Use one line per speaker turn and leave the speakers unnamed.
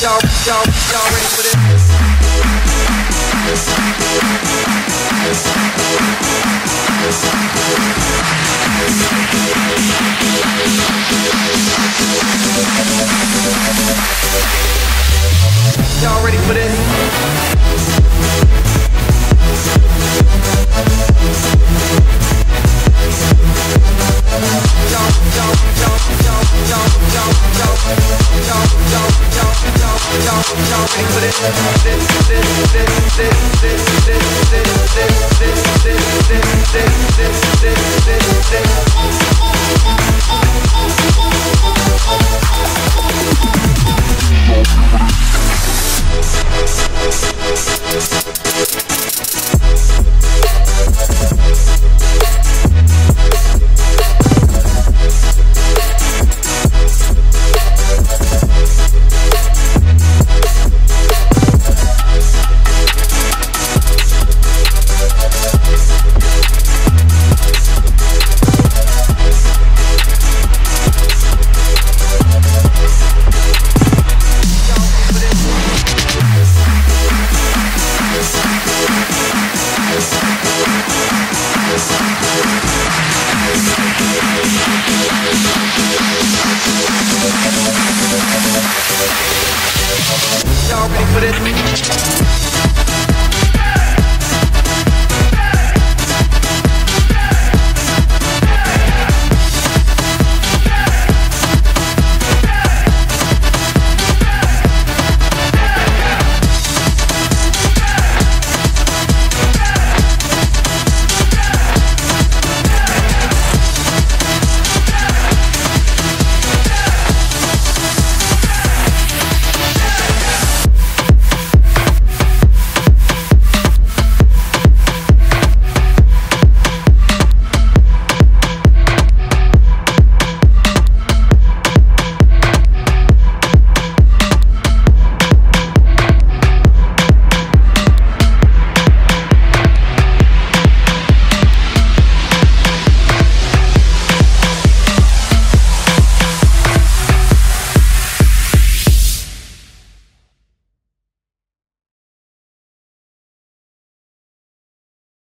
Y'all, y'all, y'all ready for this? This, this,
this, this. Thank you.